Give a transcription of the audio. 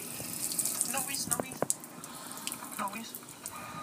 sorry. No, no, no.